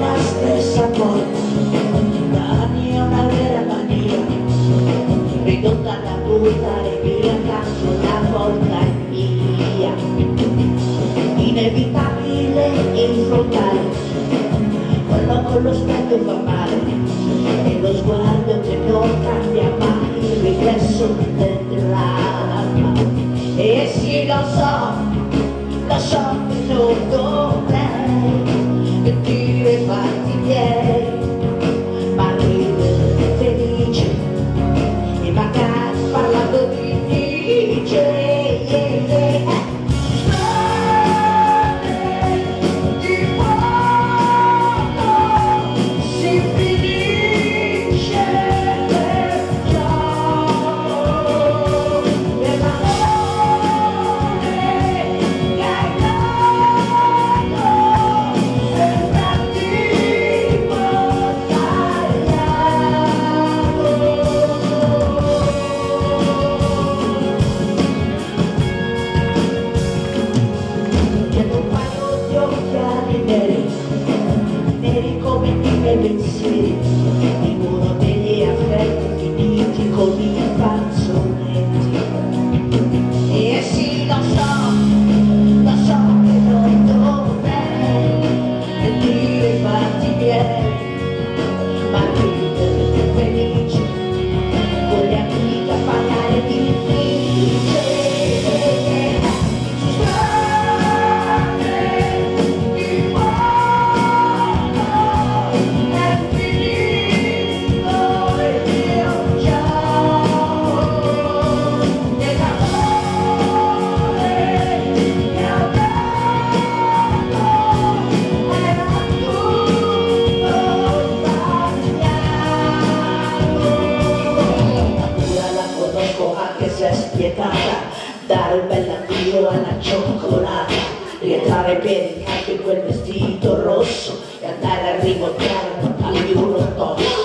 la stessa da anni è una vera mania. Ridotta da buttare via tanto la volta è mia. Inevitabile infrontare quello con lo specchio fa male. E lo sguardo che non cambia mai il riflesso del dramma. E sì lo so lo so che non back get. dare un bel addio alla cioccolata rientrare bene anche in quel vestito rosso e andare a rimorchiare a portargli uno rotondo